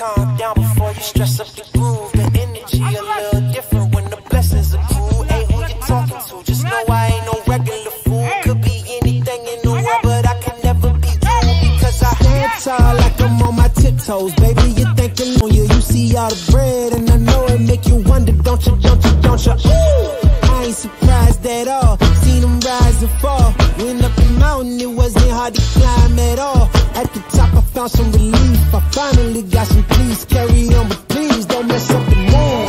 calm down before you stress up the groove. The energy a little different when the blessings accrue. Hey, who you talking to? Just know I ain't no regular fool. Could be anything in the world, but I can never be you because I stand tall like I'm on my tiptoes. Baby, you thinking on you. You see all the bread, and I know it make you wonder, don't you, don't you, don't you? Ooh, I ain't surprised at all. Seen them rise and fall. Went up the mountain, it wasn't hard to climb at all. At the top, found some relief. I finally got some peace. Carry on, but please don't mess up the mood.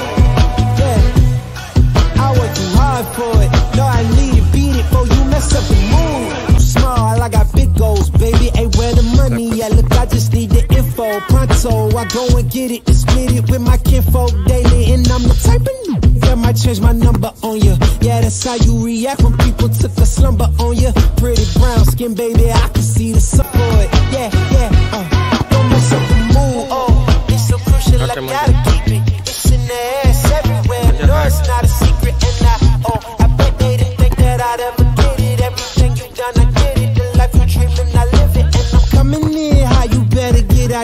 Yeah, I work too hard for it. No, I need to beat it before you mess up the mood. Small, I got big goals, baby. Ain't where the money at. Look, I just need the info. Pronto, I go and get it and split it with my kinfolk daily. And I'm the type of that might change my number on you. Yeah, that's how you react when people took a slumber on you. Pretty brown skin, baby, I can see the support.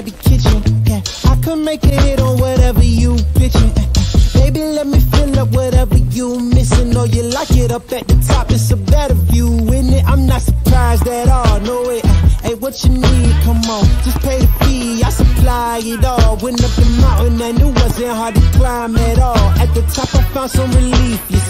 The kitchen? Yeah, I could make a hit on whatever you pitching. Baby, let me fill up whatever you missing. Or you like it up at the top, it's a better view, isn't it? I'm not surprised at all, no way. Hey, what you need? Come on, just pay the fee. I supply it all. Went up the mountain and it wasn't hard to climb at all. At the top, I found some relief. You see.